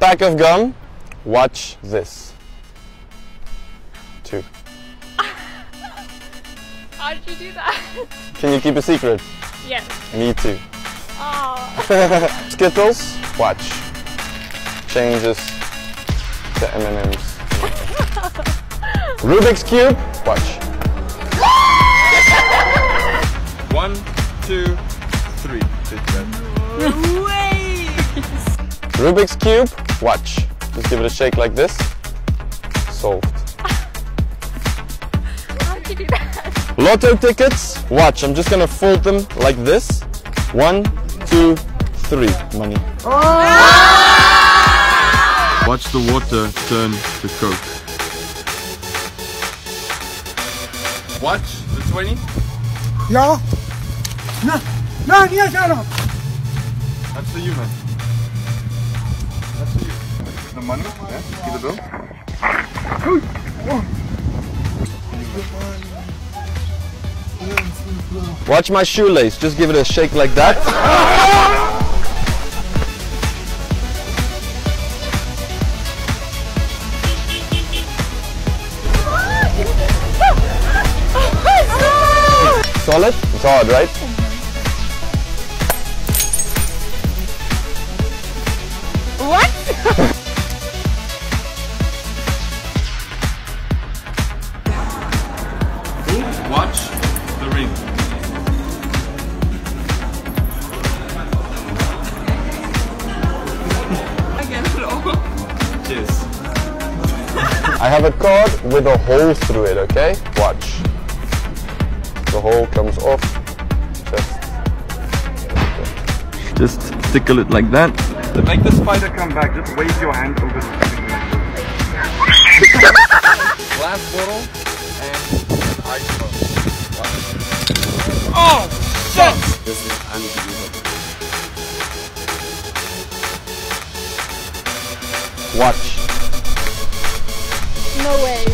pack of gum. Watch this. Two. How did you do that? Can you keep a secret? yes. Me too. Oh. Skittles. Watch. Changes to M&M's. Rubik's Cube. Watch. One, two, three. Rubik's Cube. Watch. Just give it a shake like this. Solved. How did you do that? Lotto tickets. Watch. I'm just gonna fold them like this. One, two, three. Money. Oh! Watch the water turn to coke. Watch the 20. Ja. Na, na, nie, Shadow. That's for you, man. That's for you. The money? Yeah. See the bill? Watch my shoelace. Just give it a shake like that. Solid? It's hard, right? Have a card with a hole through it, okay? Watch. The hole comes off. Just Just tickle it like that. to make the spider come back, just wave your hand over the Glass bottle and iPhone. Oh, shit! This is unbelievable. Watch. No way.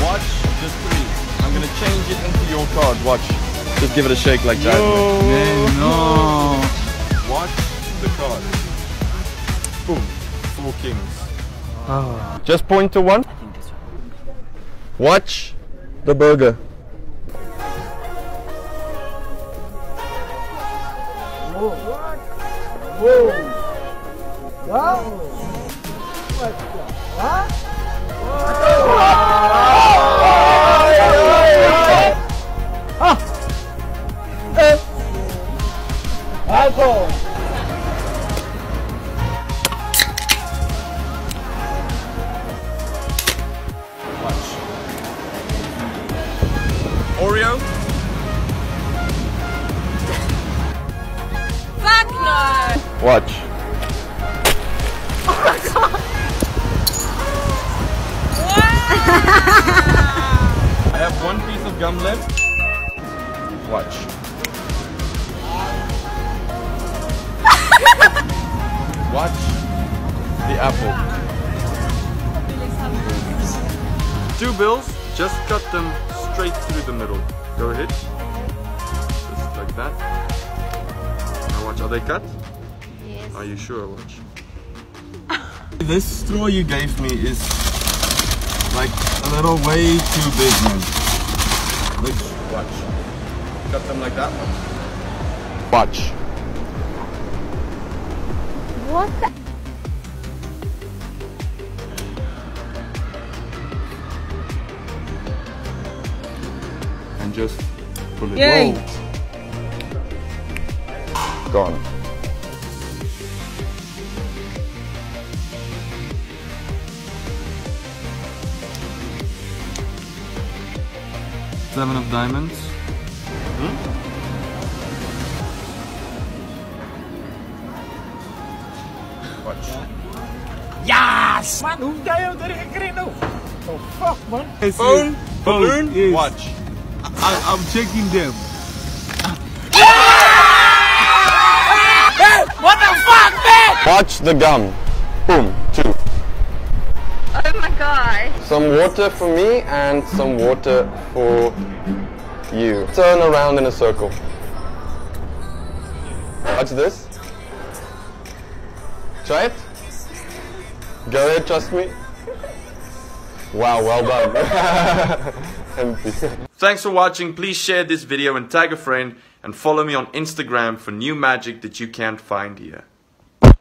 Watch the three. I'm gonna change it into your card. Watch. Just give it a shake like that. no. no. Watch the card. Boom. Four kings. Oh. Just point to one. Watch the burger. Watch. Oreo. Fuck no! Watch. Oh I have one piece of gum left. Watch. Watch the apple. Two bills, just cut them straight through the middle. Go ahead. Just like that. Now watch, are they cut? Yes. Are you sure? Watch. this straw you gave me is like a little way too big, man. Look, watch. Cut them like that. Watch. What the? And just pull it. Yay. Whoa. Gone. Seven of diamonds. Watch. Yes! Man, hoe jij dat erin gekregen nou? Oh fuck man. Phone, balloon, yes. watch. I, I'm checking them. What the fuck man? Watch the gum. Boom. Two. Oh my god. Some water for me and some water for you. Turn around in a circle. Watch this. Try it. Go ahead, trust me. Wow, well done. Empty. Thanks for watching. Please share this video and tag a friend and follow me on Instagram for new magic that you can't find here.